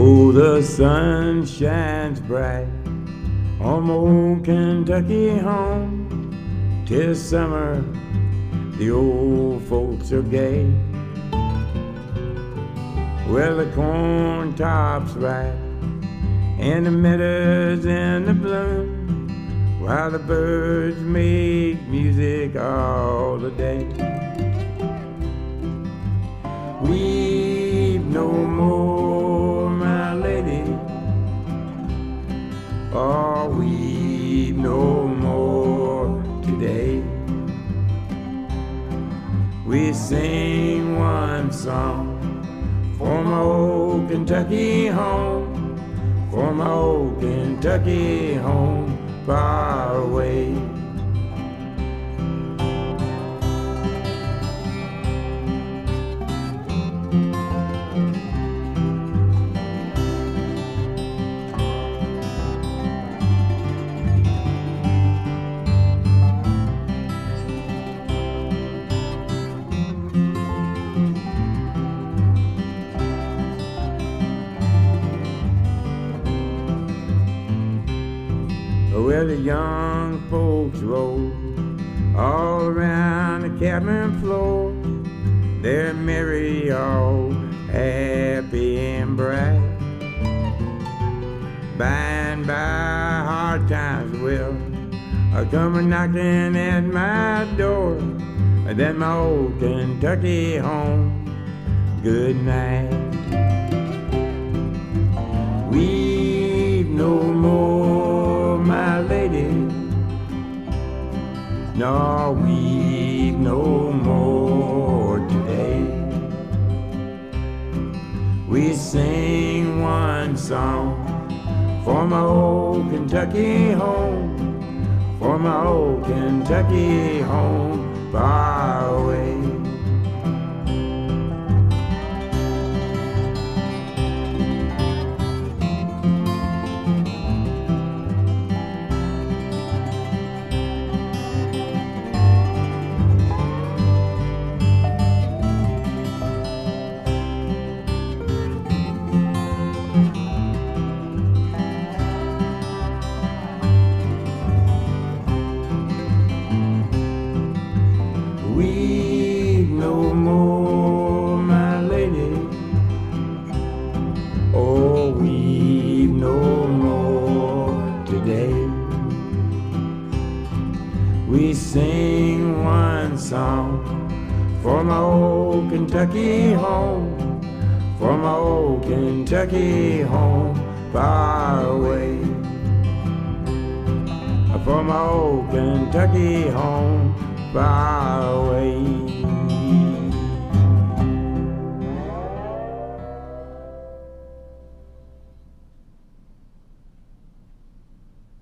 Oh, the sun shines bright on old Kentucky home. Tis summer, the old folks are gay. Well, the corn tops ripe and the meadows in the bloom, while the birds make music all the day. We sing one song for my old Kentucky home, for my old Kentucky home far away. Where the young folks roll all around the cabin floor. They're merry, all happy and bright. By and by, hard times will come knocking at my door. Then my old Kentucky home. Good night. Weep Nor weep no more today. We sing one song for my old Kentucky home, for my old Kentucky home far Oh, weep no more today. We sing one song for my old Kentucky home, for my old Kentucky home far away. For my old Kentucky home far